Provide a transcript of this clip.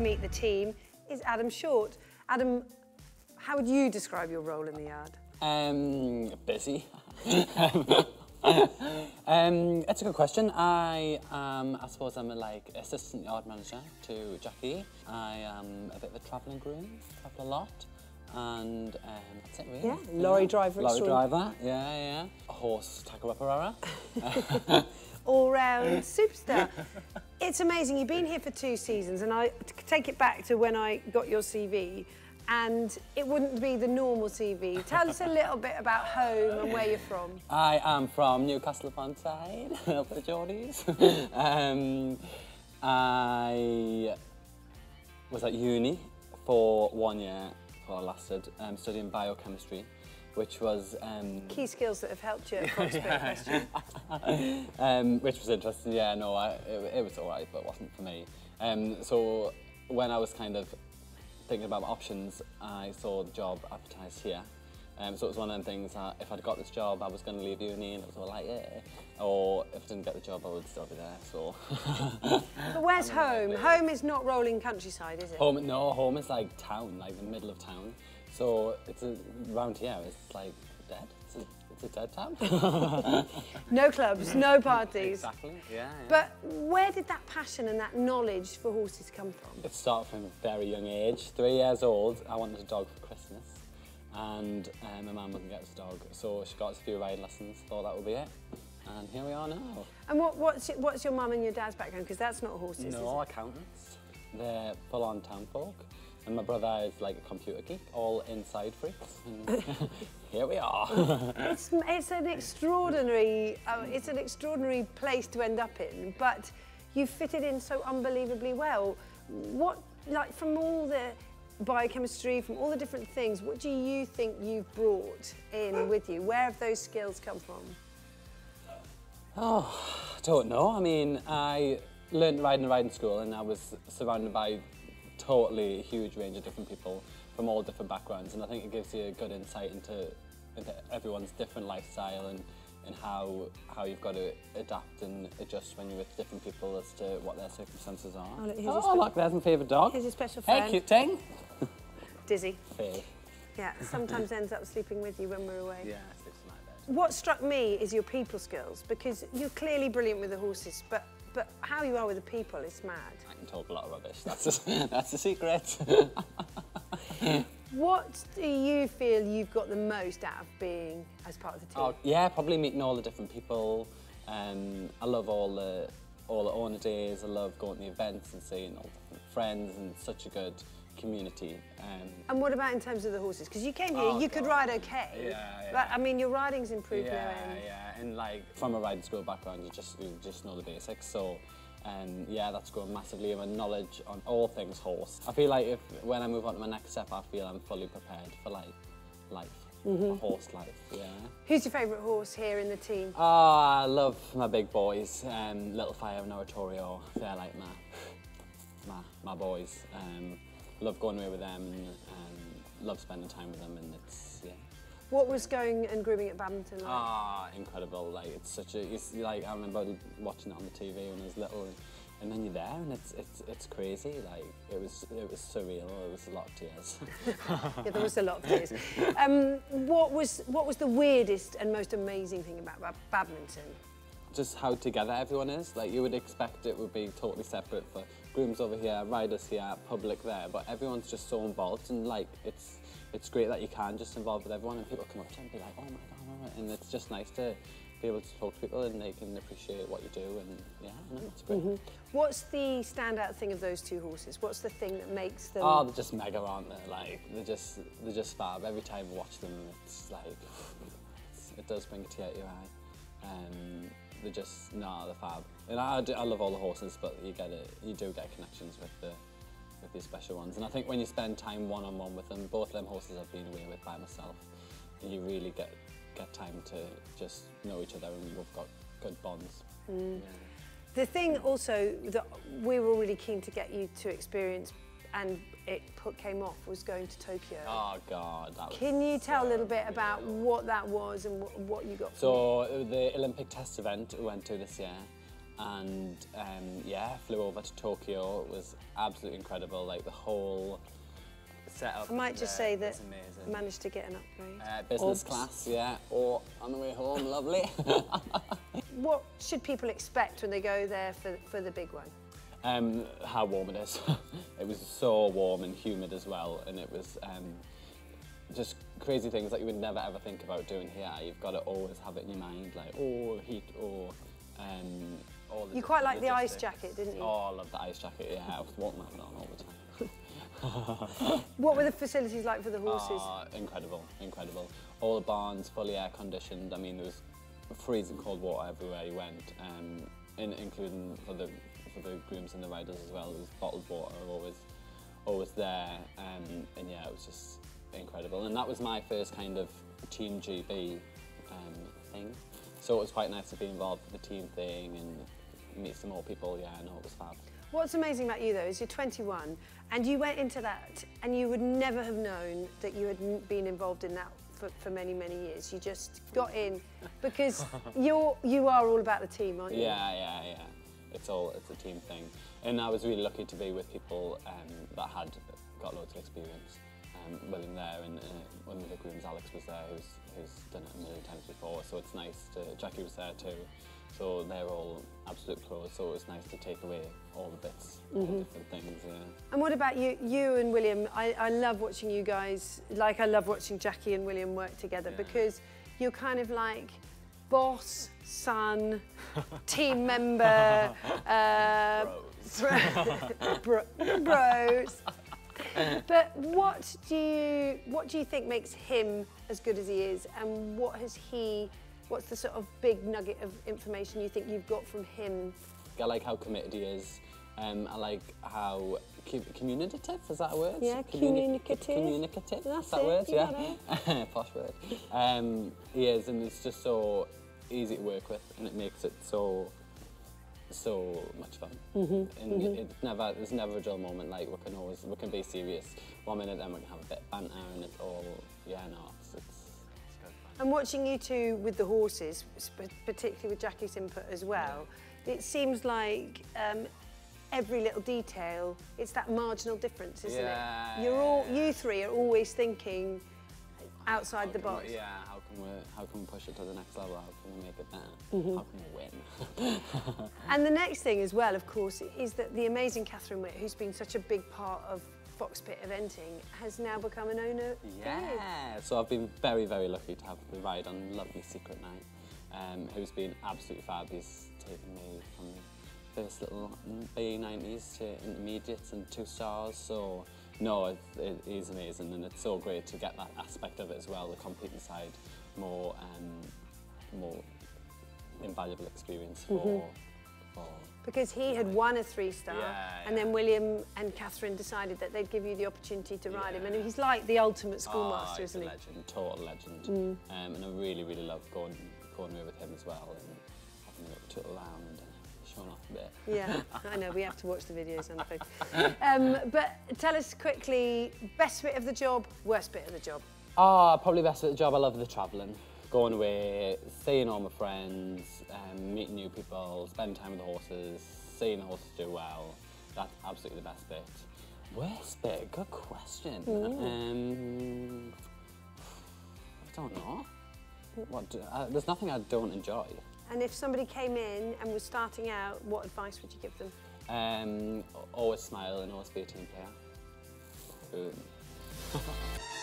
meet the team, is Adam Short. Adam, how would you describe your role in the yard? Um, busy. um, it's a good question. I um, I suppose I'm a like assistant yard manager to Jackie. I am a bit of a travelling groom, travel a lot, and um, that's it really. Yeah, lorry driver Lorry driver, yeah, yeah. A horse tackle whipperer. all-round superstar. It's amazing. You've been here for two seasons, and I take it back to when I got your CV, and it wouldn't be the normal CV. Tell us a little bit about home and where you're from. I am from Newcastle upon Tyne, up the Geordies. um, I was at uni for one year, for I lasted, um, studying biochemistry, which was um, Key skills that have helped you at Foxborough Question. um, which was interesting. Yeah, no, I, it, it was all right, but it wasn't for me. Um, so when I was kind of thinking about options, I saw the job advertised here. Um, so it was one of them things that if I'd got this job, I was going to leave uni, and it was all like, yeah. Or if I didn't get the job, I would still be there. So But where's home? Home is not rolling countryside, is it? home, no, home is like town, like the middle of town. So it's a, around here, it's like dead. It's a, it's a dead town. No clubs, no parties. exactly. Yeah. yeah. But where did that passion and that knowledge for horses come from? It started from a very young age. Three years old, I wanted a dog for Christmas. And um, my mum wouldn't get us a dog, so she got us a few riding lessons, thought that would be it. And here we are now. And what, what's, your- what's your mum and your dad's background? Because that's not horses, No accountants. They're full-on town folk. And my brother is like a computer geek, all inside freaks. Here we are. It's, it's an extraordinary, uh, it's an extraordinary place to end up in, but you fitted in so unbelievably well. What, like, from all the biochemistry, from all the different things, what do you think you've brought in with you? Where have those skills come from? I don't know. I mean, I learned riding in riding school and I was surrounded by totally huge range of different people from all different backgrounds and I think it gives you a good insight into, into everyone's different lifestyle and, and how, how you've got to adapt and adjust when you're with different people as to what their circumstances are. Oh, look, here's oh look, there's my favourite dog. Here's your special Hey, friend. cute thing. Dizzy. Faye. Yeah, sometimes ends up sleeping with you when we're away. Yeah, sleeps like that. What struck me is your people skills because you're clearly brilliant with the horses, but but how you are with the people is mad. Talk a lot of rubbish. That's a, that's a secret. What do you feel you've got the most out of being as part of the team? Oh, yeah, probably meeting all the different people. Um, I love all the all the owner days. I love going to the events and seeing all the friends and such a good community. Um, And what about in terms of the horses? Because you came here, Oh, you could ride okay. Yeah, yeah. But I mean, your riding's improved yeah, no end. yeah, and like from a riding school background, you just you just know the basics. So. Um, yeah, that's grown massively in my knowledge on all things horse. I feel like if when I move on to my next step, I feel I'm fully prepared for like life, Mm-hmm. horse life. Yeah. Who's your favourite horse here in the team? Oh, I love my big boys. Um, Little Fire and Oratorio. They're like my, my, my boys. Um, love going away with them and um, love spending time with them. And it's yeah. What was going and grooming at Badminton like? Ah, incredible! Like it's such a. It's like I remember watching it on the TV when I was little, and, and then you're there, and it's it's it's crazy. Like it was it was surreal. It was a lot of tears. yeah, there was a lot of tears. Um, what was what was the weirdest and most amazing thing about ba- badminton? just how together everyone is. Like you would expect it would be totally separate for grooms over here, riders here, public there, but everyone's just so involved and like it's it's great that you can just involve with everyone and people come up to you and be like, oh my god, oh my-" and it's just nice to be able to talk to people and they can appreciate what you do and yeah, no, it's great. What's the standout thing of those two horses? What's the thing that makes them? Oh, they're just mega, aren't they? Like they're just they're just fab. Every time I watch them, it's like it's, it does bring a tear to your eye. Um, they're just no, they're fab. And I, I, do, I love all the horses, but you get it. You do get connections with the with these special ones. And I think when you spend time one on one with them, both of them horses I've been away with by myself, you really get get time to just know each other, and you've got good bonds. Mm. Yeah. The thing also that we were really keen to get you to experience, and it put, came off, was going to Tokyo. Oh God, that was Can you tell a little bit about what that was and what, what you got? So the Olympic test event we went to this year, and um, yeah, flew over to Tokyo. It was absolutely incredible. Like the whole setup. I might just there say that was amazing. Managed to get an upgrade. Uh, business Obs. class, yeah, or on the way home, lovely. What should people expect when they go there for, for the big one? um, how warm it is. it was so warm and humid as well, and it was um, just crazy things that you would never ever think about doing here. You've got to always have it in your mind, like, oh, heat, or um, all the You quite like the ice jacket, didn't you? Oh, I love the ice jacket, yeah. I was wanting that on all the time. What were the facilities like for the horses? Ah, incredible, incredible. All the barns fully air conditioned. I mean, there was freezing cold water everywhere you went, um, in, including for the for the grooms and the riders as well. There was bottled water always, always there, um, and yeah, it was just incredible. And that was my first kind of Team GB um, thing. So it was quite nice to be involved with the team thing and meet some more people. Yeah, no, it was fab. What's amazing about you though is you're 21 and you went into that and you would never have known that you had been involved in that for, for many, many years. You just got in because you're, you are all about the team, aren't you? Yeah, yeah, yeah. It's all it's a team thing, and I was really lucky to be with people um, that had got loads of experience. Um, William there, and uh, one of the grooms, Alex, was there, who's who's done it a million times before. So it's nice to. Jackie was there too. So they're all absolute pros. So it was nice to take away all the bits, all the different things. Yeah. And what about you, you and William? I, I love watching you guys, like I love watching Jackie and William work together Yeah. because you're kind of like boss, son, team member, uh, bro, bros. but what do you what do you think makes him as good as he is, and what has he? What's the sort of big nugget of information you think you've got from him? I like how committed he is. Um, I like how communicative, is that a word? Yeah, Communi- communicative. Communicative, That's that it, word? Yeah. Posh word. Um, he is, and it's just so easy to work with, and it makes it so, so much fun. Mm-hmm, And it- it's never, there's never a dull moment, like we can always, we can be serious one minute and we can have a bit of banter, and it's all, yeah, no, it's, it's, it's good fun. And watching you two with the horses, particularly with Jackie's input as well, it seems like um, every little detail, it's that marginal difference, isn't Yeah, it? You're all, yeah, yeah. you three are always thinking outside the box. yeah, can we how can we push it to the next level? How can we make it better? Mm-hmm. How can we win? And the next thing as well, of course, is that the amazing Catherine Witt, who's been such a big part of Fox Pitt eventing, has now become an owner. yeah. So I've been very very lucky to have the ride on lovely Secret Night, um, who's been absolutely fab. He's taken me from first little B90s to intermediates and two stars. So no, it, it is amazing, and it's so great to get that aspect of it as well, the competing side, more um, more invaluable experience for. for Because he had won a three star, Yeah, and then. William and Catherine decided that they'd give you the opportunity to ride him. And he's like the ultimate Oh, schoolmaster, he's isn't a he? legend, total legend. Mm. Um, and I really, really love going going with him as well and having a little tour around and showing off a bit. Yeah, I know. We have to watch the videos on the phone. Um, but tell us quickly, best bit of the job, worst bit of the job. Ah, probably best at the job. I love the travelling, going away, seeing all my friends, um, meeting new people, spending time with the horses, seeing the horses do well. That's absolutely the best bit. Worst bit? Good question. Um, I don't know. What? Do, uh, there's nothing I don't enjoy. And if somebody came in and was starting out, what advice would you give them? Um, always smile and always be a team player. Boom.